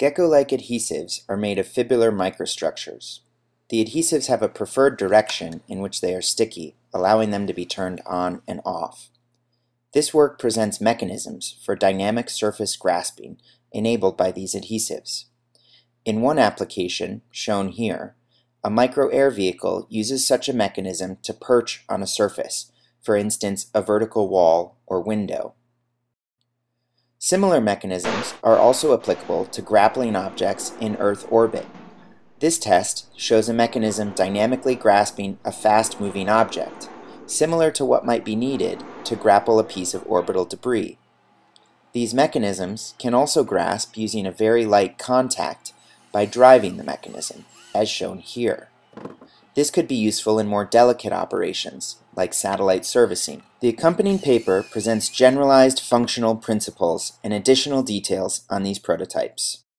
Gecko-like adhesives are made of fibrillar microstructures. The adhesives have a preferred direction in which they are sticky, allowing them to be turned on and off. This work presents mechanisms for dynamic surface grasping enabled by these adhesives. In one application, shown here, a micro-air vehicle uses such a mechanism to perch on a surface, for instance a vertical wall or window. Similar mechanisms are also applicable to grappling objects in Earth orbit. This test shows a mechanism dynamically grasping a fast-moving object, similar to what might be needed to grapple a piece of orbital debris. These mechanisms can also grasp using a very light contact by driving the mechanism, as shown here. This could be useful in more delicate operations, like satellite servicing. The accompanying paper presents generalized functional principles and additional details on these prototypes.